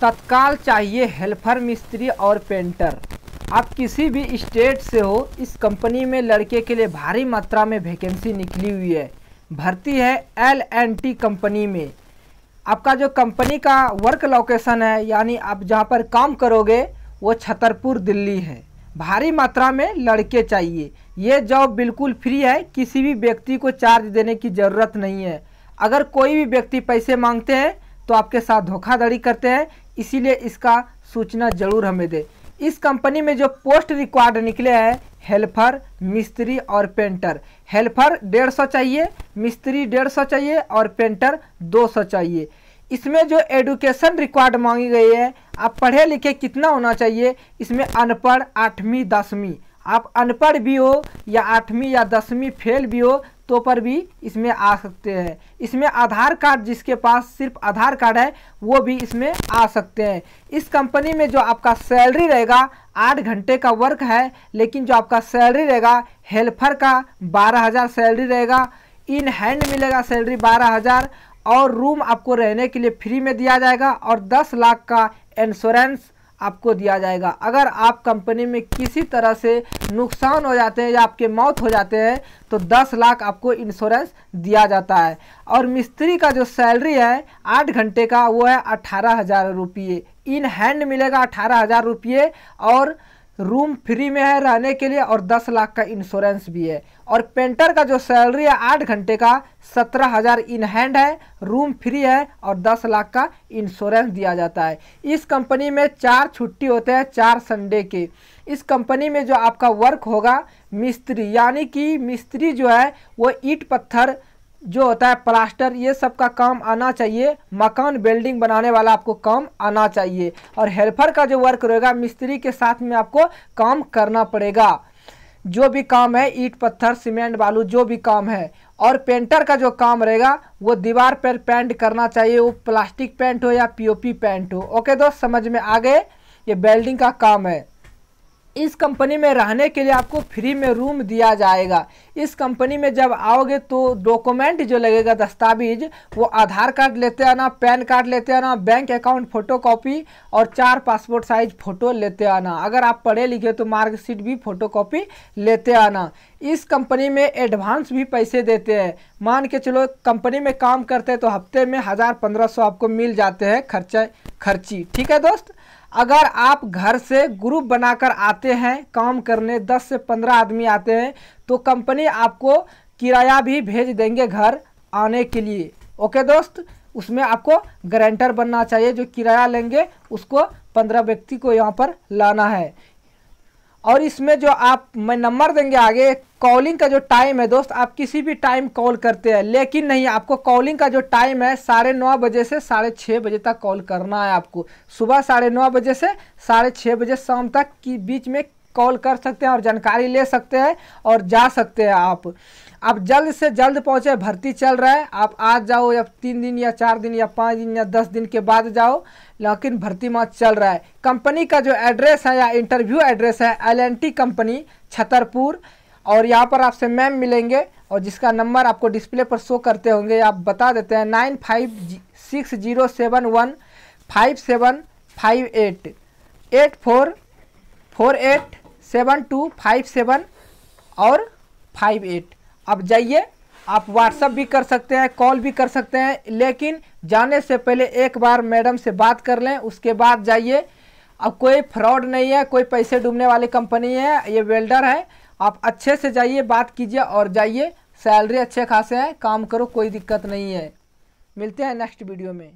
तत्काल चाहिए हेल्पर, मिस्त्री और पेंटर। आप किसी भी स्टेट से हो, इस कंपनी में लड़के के लिए भारी मात्रा में वैकेंसी निकली हुई है। भर्ती है एल एन टी कंपनी में। आपका जो कंपनी का वर्क लोकेशन है, यानी आप जहाँ पर काम करोगे, वो छतरपुर, दिल्ली है। भारी मात्रा में लड़के चाहिए। ये जॉब बिल्कुल फ्री है, किसी भी व्यक्ति को चार्ज देने की ज़रूरत नहीं है। अगर कोई भी व्यक्ति पैसे मांगते हैं तो आपके साथ धोखाधड़ी करते हैं इसीलिए इसका सूचना ज़रूर हमें दे। इस कंपनी में जो पोस्ट रिक्वायर्ड निकले हैं, हेल्पर, मिस्त्री और पेंटर। हेल्पर डेढ़ सौ चाहिए, मिस्त्री डेढ़ सौ चाहिए और पेंटर दो सौ चाहिए। इसमें जो एडुकेशन रिक्वायर्ड मांगी गई है, आप पढ़े लिखे कितना होना चाहिए, इसमें अनपढ़ आठवीं, दसवीं। आप अनपढ़ भी हो या आठवीं या दसवीं फेल भी हो तो पर भी इसमें आ सकते हैं। इसमें आधार कार्ड जिसके पास सिर्फ़ आधार कार्ड है, वो भी इसमें आ सकते हैं। इस कंपनी में जो आपका सैलरी रहेगा, आठ घंटे का वर्क है, लेकिन जो आपका सैलरी रहेगा, हेल्पर का बारह हज़ार सैलरी रहेगा, इन हैंड मिलेगा सैलरी बारह हज़ार, और रूम आपको रहने के लिए फ्री में दिया जाएगा, और दस लाख का इंश्योरेंस आपको दिया जाएगा। अगर आप कंपनी में किसी तरह से नुकसान हो जाते हैं या आपके मौत हो जाते हैं तो 10 लाख आपको इंश्योरेंस दिया जाता है। और मिस्त्री का जो सैलरी है, आठ घंटे का, वो है अट्ठारह हज़ार रुपये। इन हैंड मिलेगा अठारह हज़ार रुपये और रूम फ्री में है रहने के लिए और दस लाख का इंश्योरेंस भी है। और पेंटर का जो सैलरी है, आठ घंटे का, सत्रह हज़ार इन हैंड है, रूम फ्री है और दस लाख का इंश्योरेंस दिया जाता है। इस कंपनी में चार छुट्टी होते हैं, चार संडे के। इस कंपनी में जो आपका वर्क होगा, मिस्त्री, यानी कि मिस्त्री जो है, वो ईट पत्थर जो होता है प्लास्टर, ये सब का काम आना चाहिए। मकान, बिल्डिंग बनाने वाला आपको काम आना चाहिए। और हेल्पर का जो वर्क रहेगा, मिस्त्री के साथ में आपको काम करना पड़ेगा। जो भी काम है, ईट, पत्थर, सीमेंट, बालू, जो भी काम है, और पेंटर का जो काम रहेगा, वो दीवार पर पेंट करना चाहिए। वो प्लास्टिक पेंट हो या पीओपी पेंट हो। ओके दोस्त, समझ में आ गए? ये वेल्डिंग का काम है। इस कंपनी में रहने के लिए आपको फ्री में रूम दिया जाएगा। इस कंपनी में जब आओगे तो डॉक्यूमेंट जो लगेगा, दस्तावेज़, वो आधार कार्ड लेते आना, पैन कार्ड लेते आना, बैंक अकाउंट फ़ोटो कॉपी और चार पासपोर्ट साइज़ फ़ोटो लेते आना। अगर आप पढ़े लिखे तो मार्कशीट भी फ़ोटो कॉपी लेते आना। इस कंपनी में एडवांस भी पैसे देते हैं। मान के चलो, कंपनी में काम करते हैं तो हफ़्ते में हज़ार पंद्रह सौ आपको मिल जाते हैं खर्चा, खर्ची। ठीक है दोस्त? अगर आप घर से ग्रुप बनाकर आते हैं, काम करने 10 से 15 आदमी आते हैं तो कंपनी आपको किराया भी भेज देंगे घर आने के लिए। ओके दोस्त? उसमें आपको गारंटर बनना चाहिए। जो किराया लेंगे, उसको पंद्रह व्यक्ति को यहाँ पर लाना है। और इसमें जो आप, मैं नंबर देंगे आगे। कॉलिंग का जो टाइम है दोस्त, आप किसी भी टाइम कॉल करते हैं। लेकिन नहीं, आपको कॉलिंग का जो टाइम है, साढ़े नौ बजे से साढ़े छः बजे तक कॉल करना है आपको। सुबह साढ़े नौ बजे से साढ़े छः बजे शाम तक की बीच में कॉल कर सकते हैं और जानकारी ले सकते हैं और जा सकते हैं आप। आप जल्द से जल्द पहुँचे, भर्ती चल रहा है। आप आज जाओ या तीन दिन या चार दिन या पाँच दिन या दस दिन के बाद जाओ, लेकिन भर्ती मत चल रहा है। कंपनी का जो एड्रेस है या इंटरव्यू एड्रेस है एल कंपनी, छतरपुर, और यहाँ पर आपसे मैम मिलेंगे और जिसका नंबर आपको डिस्प्ले पर शो करते होंगे, आप बता देते हैं, nine five six zero seven one, five seven five eight eight four four eight seven two five seven और फाइव एट। अब जाइए, आप व्हाट्सअप भी कर सकते हैं कॉल भी कर सकते हैं, लेकिन जाने से पहले एक बार मैडम से बात कर लें, उसके बाद जाइए। अब कोई फ्रॉड नहीं है, कोई पैसे डूबने वाली कंपनी है, ये वेल्डर है। आप अच्छे से जाइए, बात कीजिए और जाइए। सैलरी अच्छे खासे हैं, काम करो, कोई दिक्कत नहीं है। मिलते हैं नेक्स्ट वीडियो में।